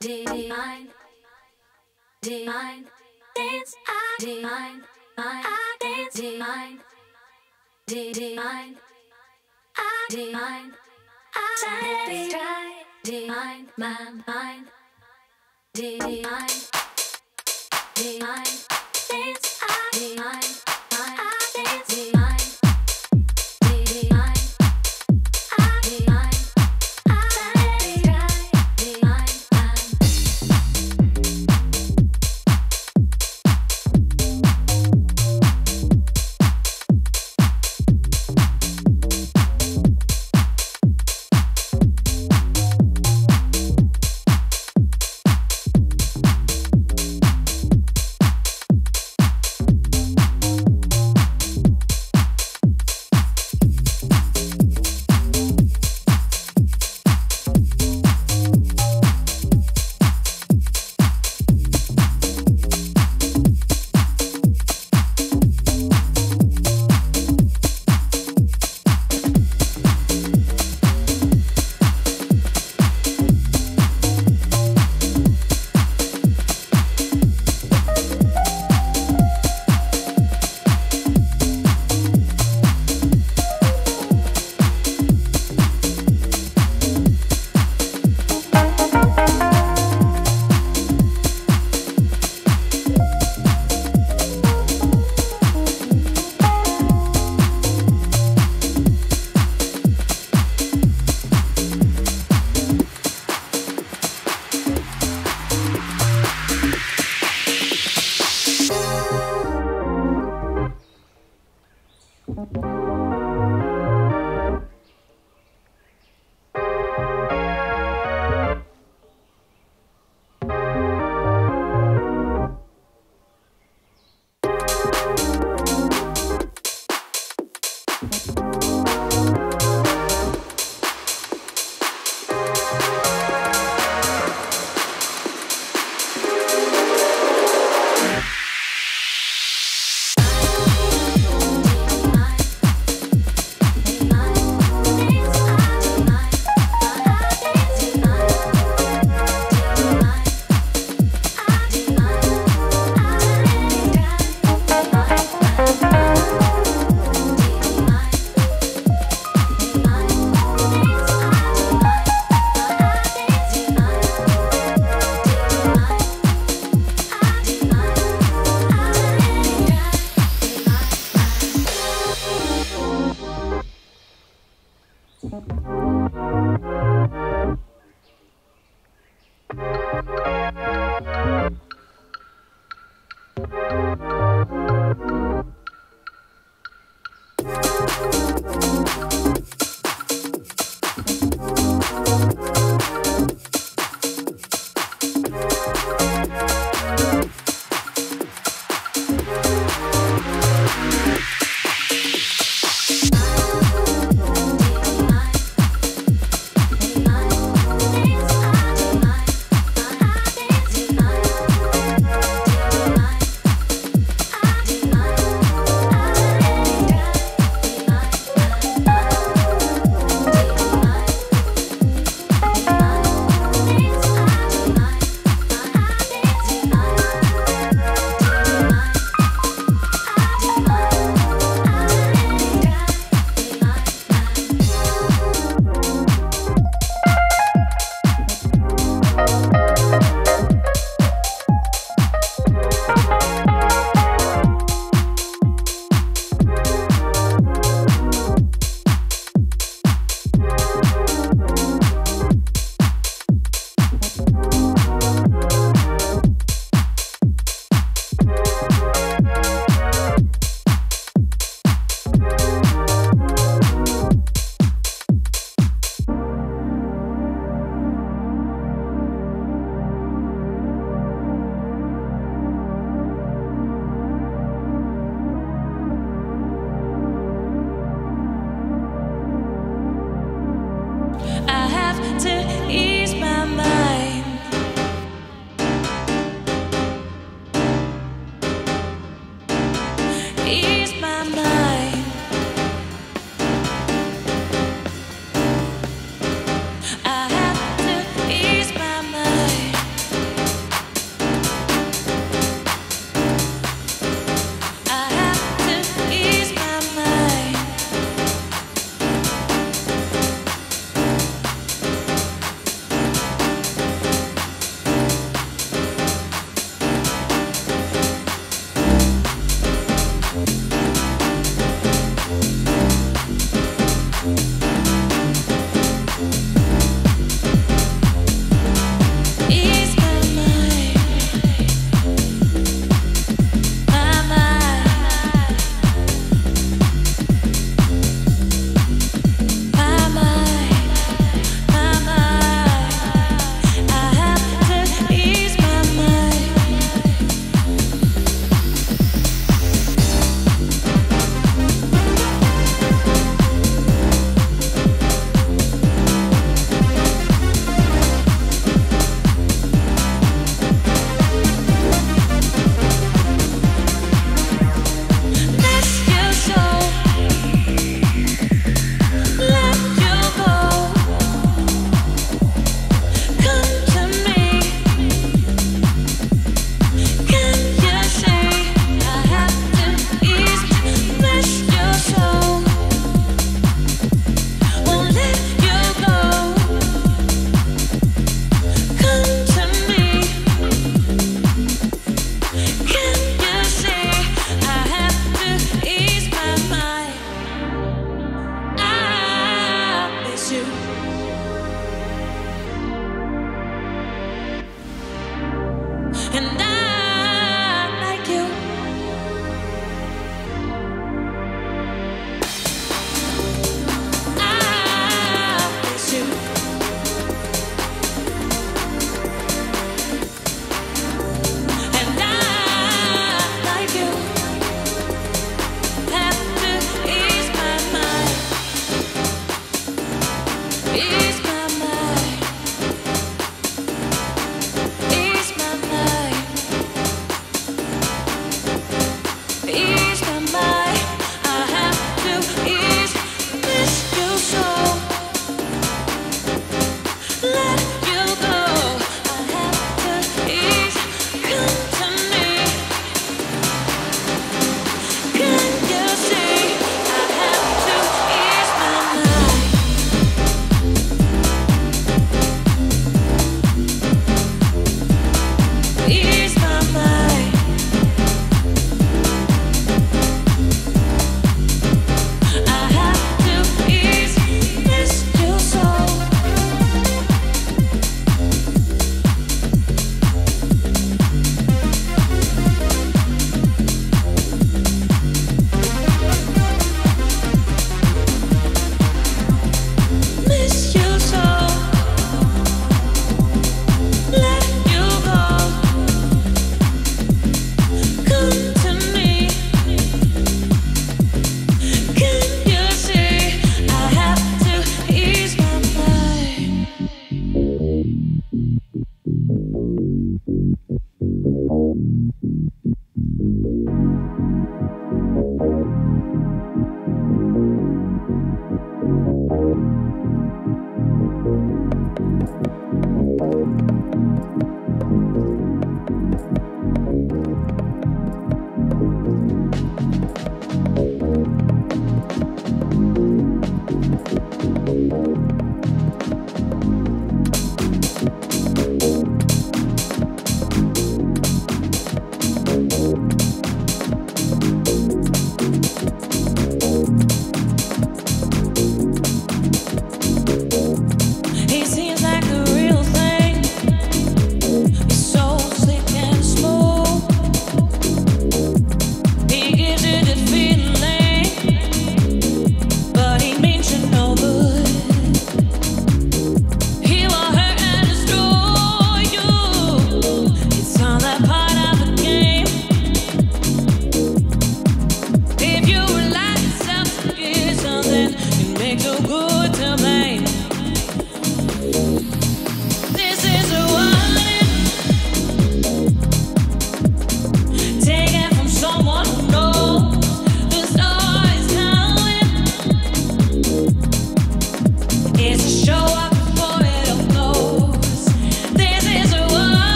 Divine, divine, dance, I divine, I dance, divine, divine, I divine, I satisfy, divine, my mind, divine, divine,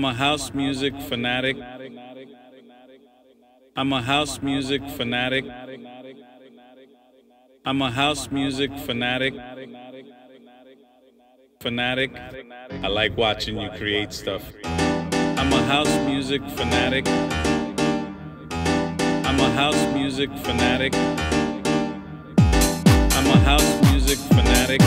I'm a house music fanatic. I'm a house music fanatic. I'm a house music fanatic. Fanatic. I like watching you create stuff. I'm a house music fanatic. I'm a house music fanatic. I'm a house music fanatic.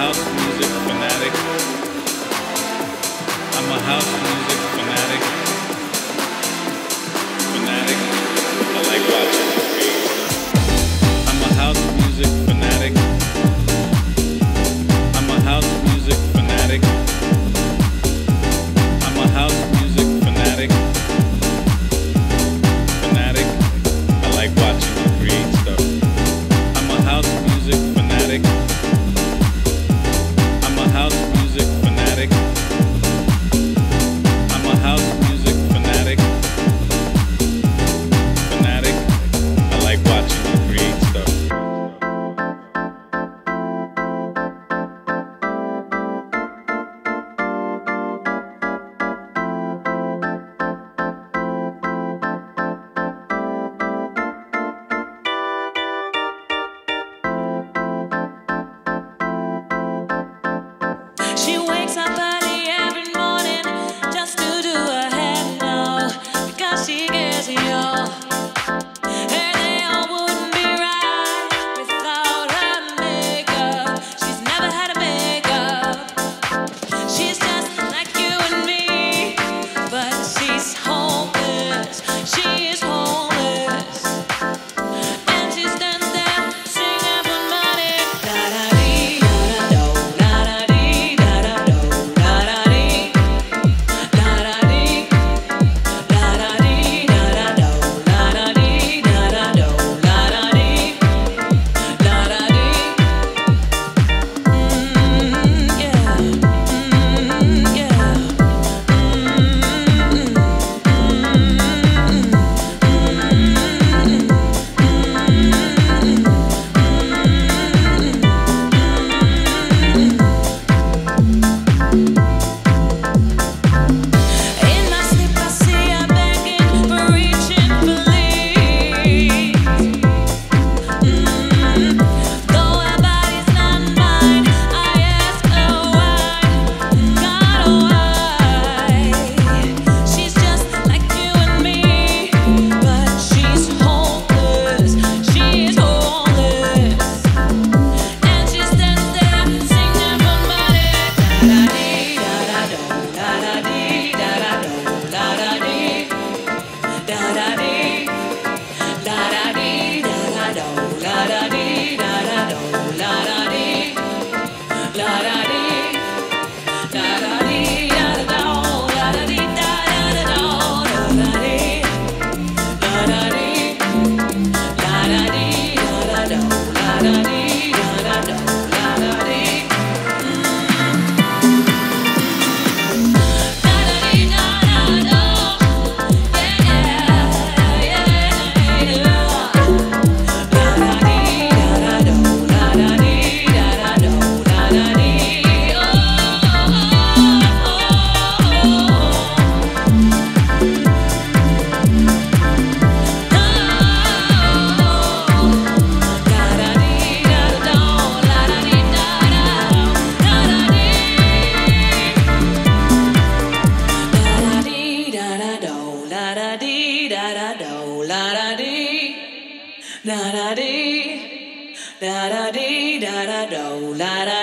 house music fanatic. I'm a house da da da da da dee, da da do, la da.